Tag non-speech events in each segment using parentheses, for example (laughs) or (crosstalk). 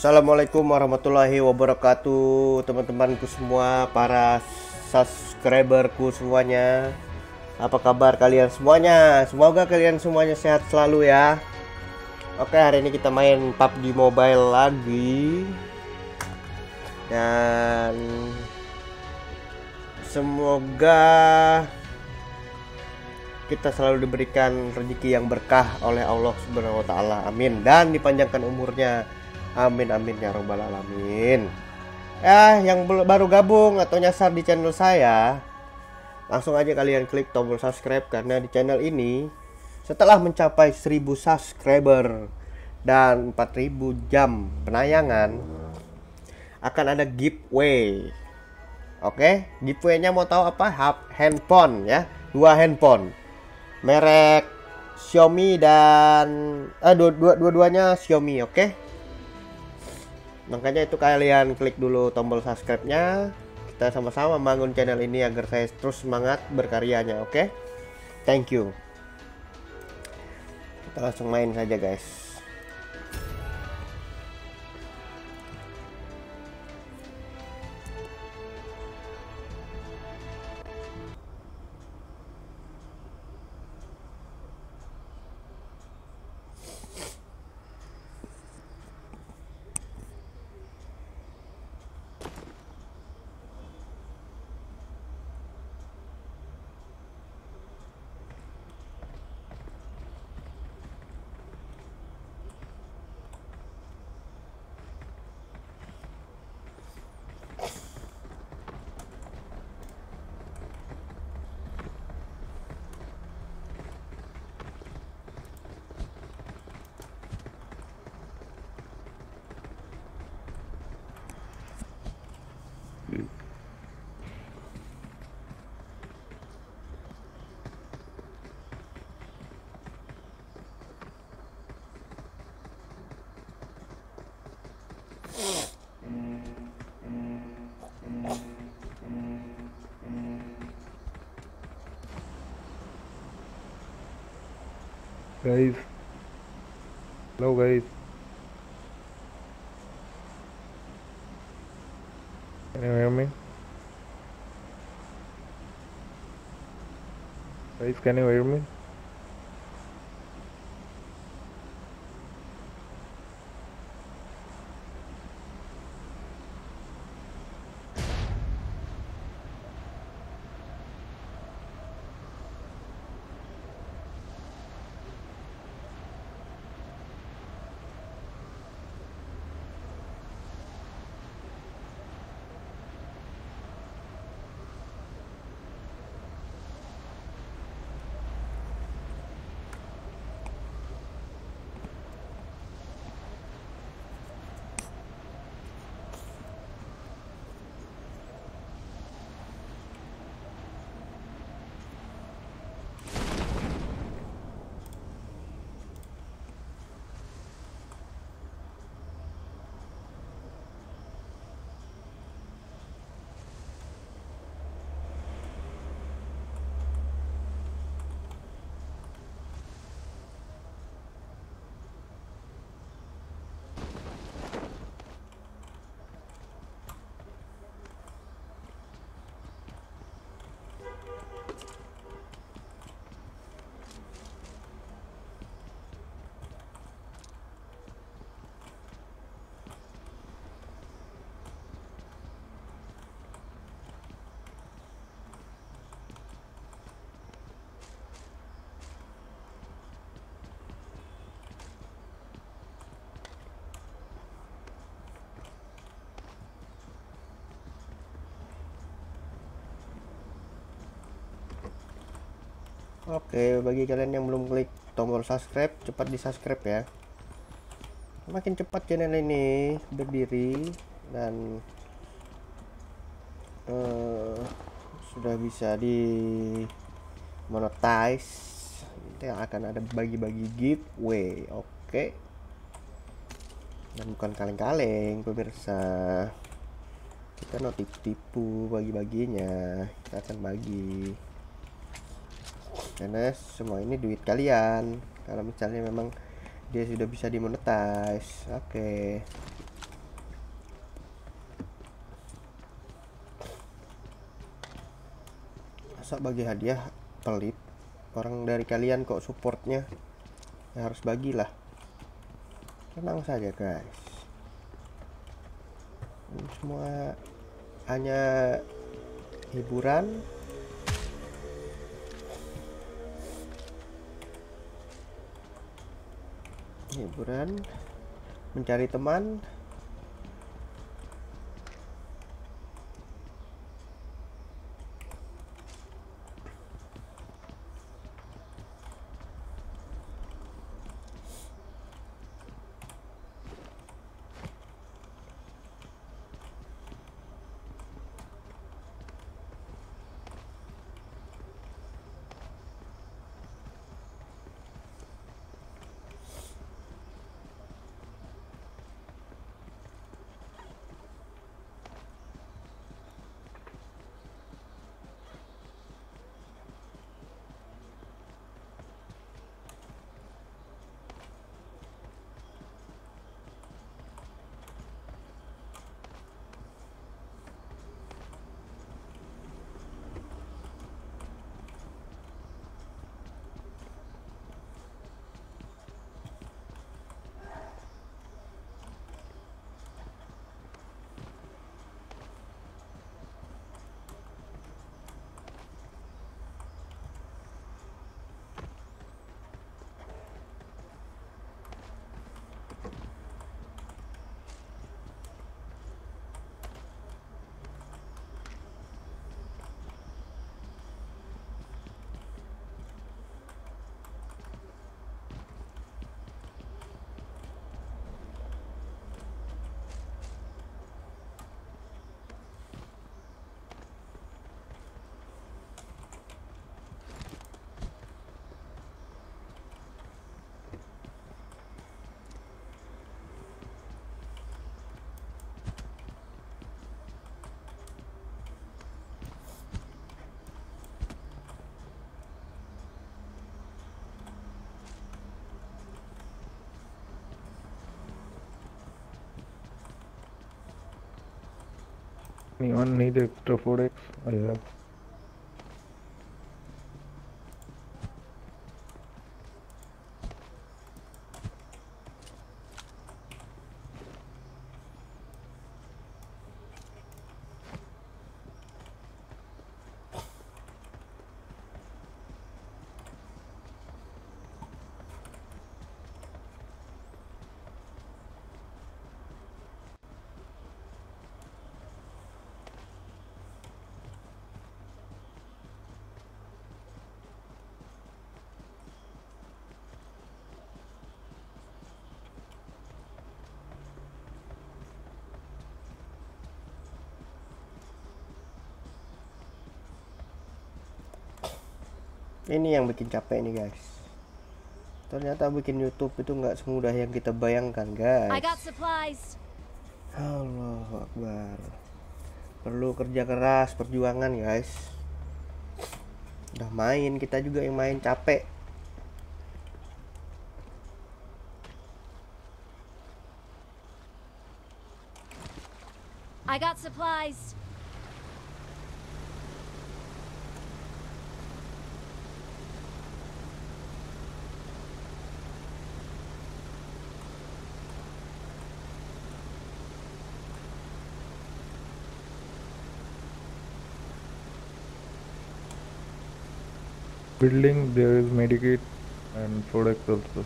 Assalamualaikum warahmatullahi wabarakatuh teman-temanku semua para subscriberku semuanya apa kabar kalian semuanya semoga kalian semuanya sehat selalu ya Oke hari ini kita main PUBG Mobile lagi dan semoga kita selalu diberikan rezeki yang berkah oleh Allah Subhanahu wa taala. Amin. Dan dipanjangkan umurnya. Amin amin ya robbal alamin. Ya, yang baru gabung atau nyasar di channel saya, langsung aja kalian klik tombol subscribe karena di channel ini setelah mencapai 1000 subscriber dan 4000 jam penayangan akan ada giveaway. Oke, giveaway-nya mau tahu apa? Handphone ya, dua handphone merek Xiaomi dan eh dua, dua, dua-duanya Xiaomi oke? Makanya itu kalian klik dulu tombol subscribe-nya. Kita sama-sama bangun channel ini agar saya terus semangat berkaryanya oke? Okay? thank you. Kita langsung main saja guys guys. Hello guys. Can you hear me? Guys can you hear me Oke, bagi kalian yang belum klik tombol subscribe, cepat di subscribe ya. Makin cepat channel ini berdiri dan uh, sudah bisa di monetize. Nanti akan ada bagi-bagi giveaway. Oke. Dan bukan kaleng-kaleng pemirsa. Kita notif tipu bagi-baginya. Kita akan bagi karena semua ini duit kalian. Kalau misalnya memang dia sudah bisa dimonetize oke. Okay. masa bagi hadiah pelit? Orang dari kalian kok supportnya? Ya harus bagilah. Tenang saja guys. Ini semua hanya hiburan. Hiburan mencari teman Anyone need extra 4x? I have. Ini yang bikin capek nih guys. Ternyata bikin YouTube itu nggak semudah yang kita bayangkan guys. Allah Akbar. Perlu kerja keras perjuangan guys. Udah main kita juga yang main capek. I got supplies. Building there is medikit and 4x also.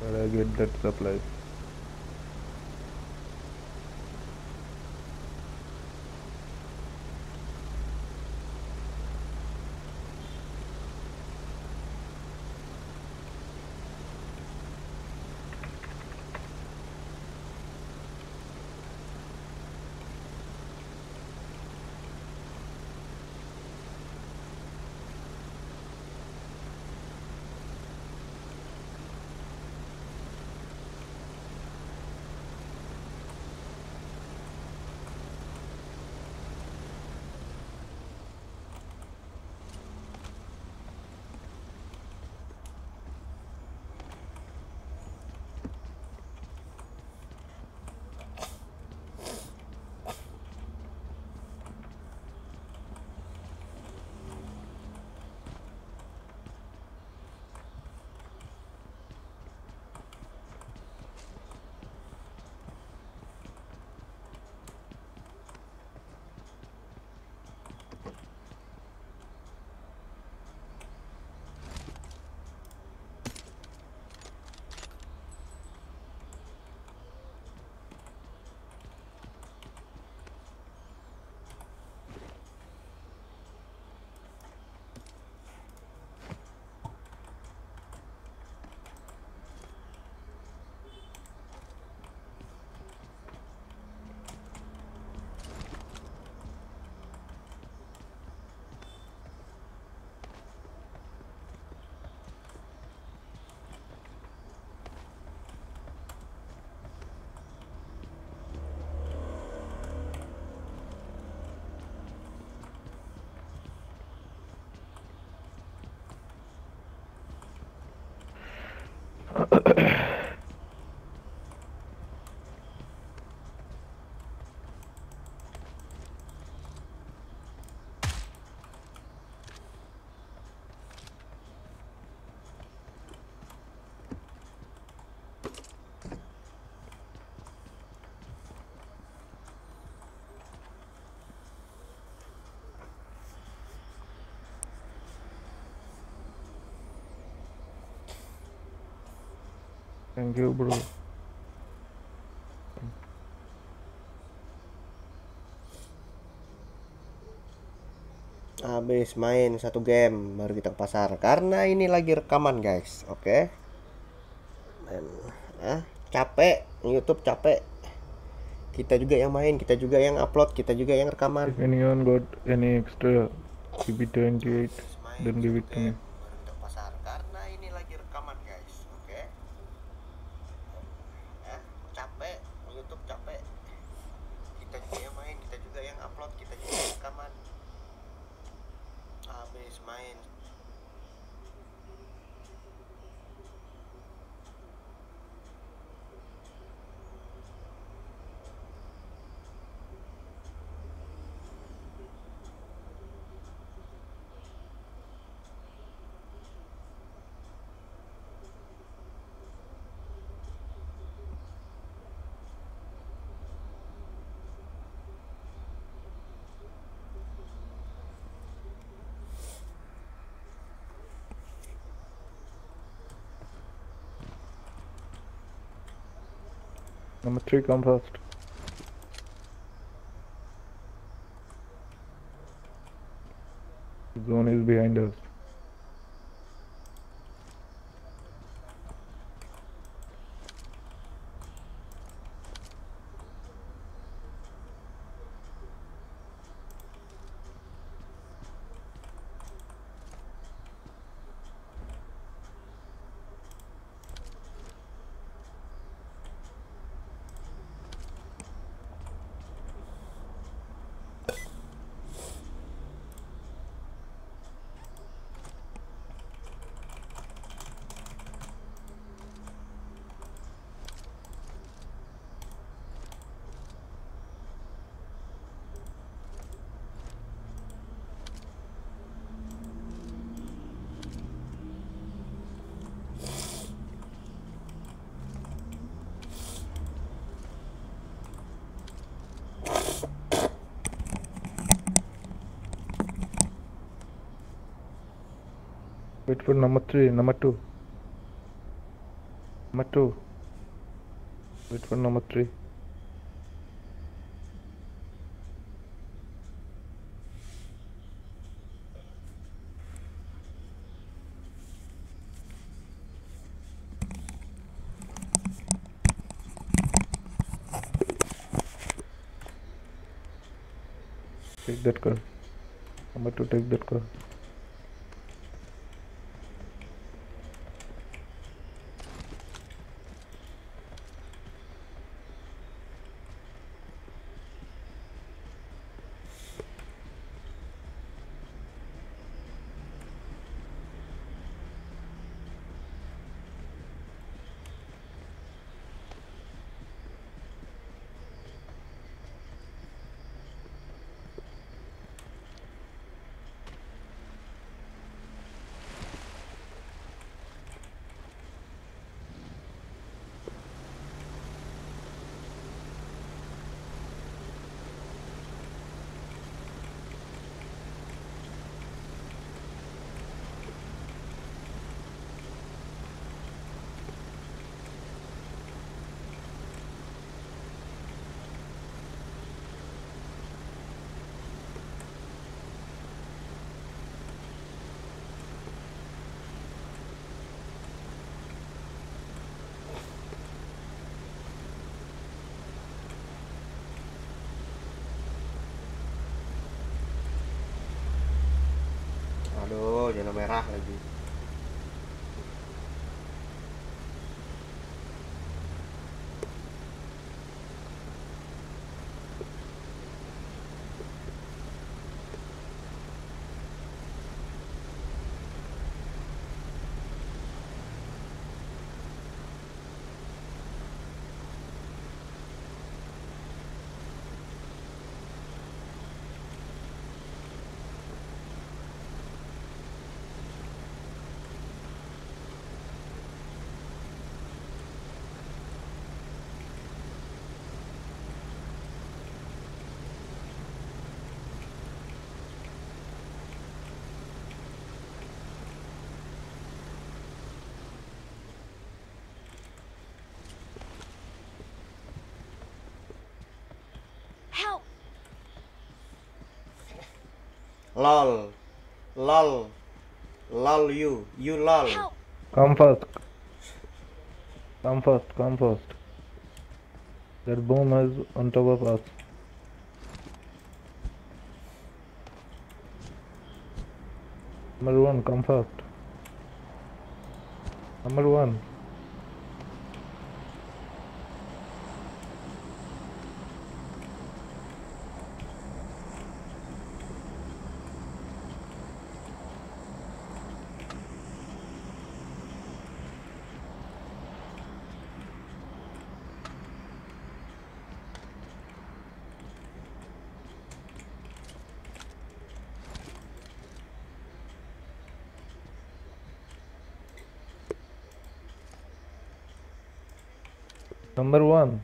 where I get that supplies. uh (laughs) Thank you, bro. habis main satu game baru kita ke pasar. Karena ini lagi rekaman guys. Oke? Dan, ah, capek. YouTube capek. Kita juga yang main kita juga yang upload kita juga yang rekaman. If anyone got any extra CB28, then give it to me. Number three, come first. The zone is behind us. Wait for number three, number two. Number two. Wait for number three. Take that car. Number two, take that car. ra là lol lol lol you you lol Help! Come first. Come first, come first. That bomb is on top of us. Number one, come first. Number one. Number one.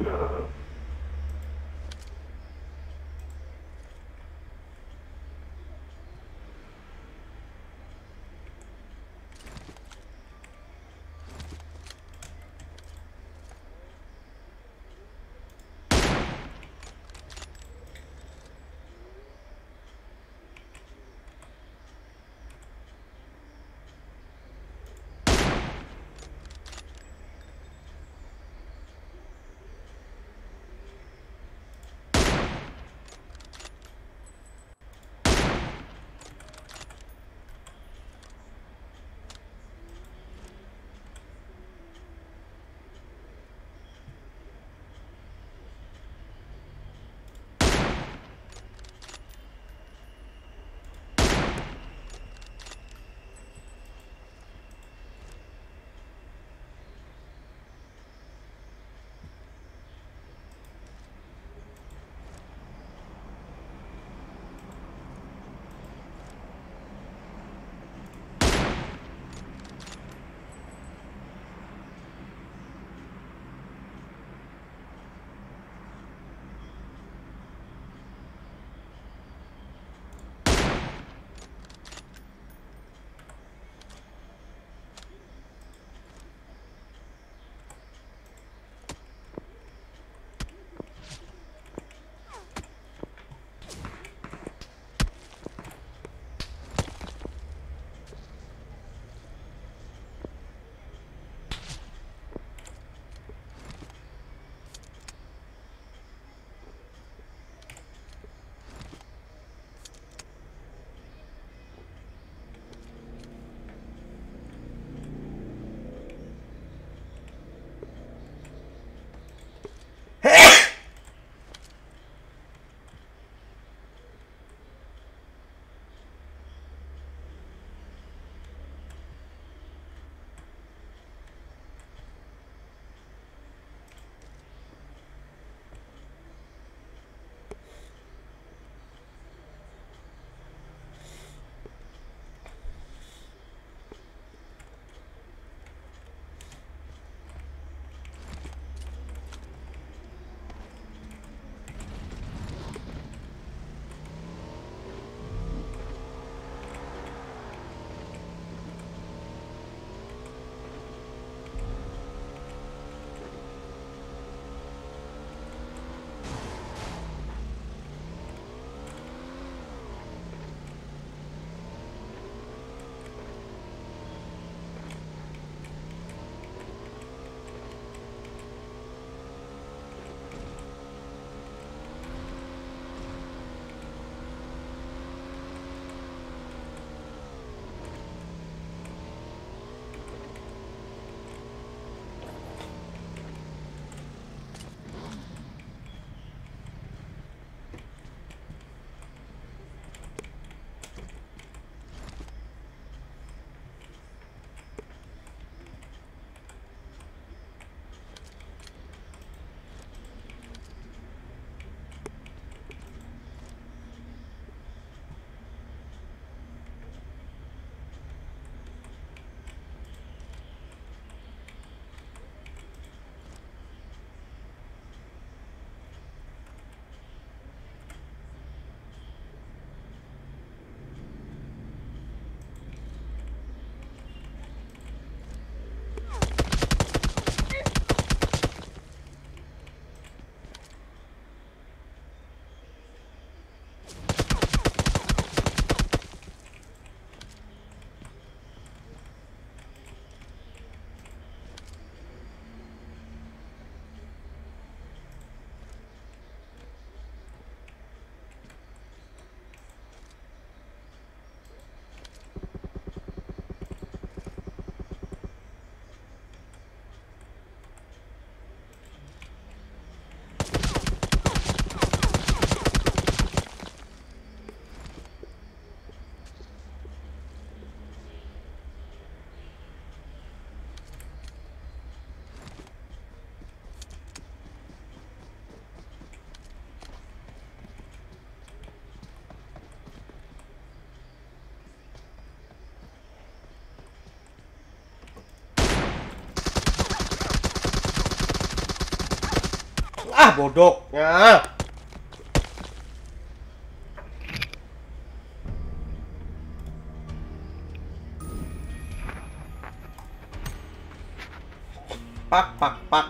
Uh, Ah, bodoknya. Pak, pak, pak.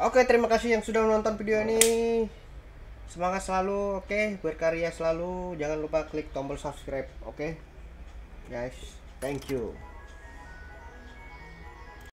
Oke, terima kasih yang sudah menonton video ini. Semangat selalu, oke, berkarya selalu. Jangan lupa klik tombol subscribe, oke. Guys, thank you.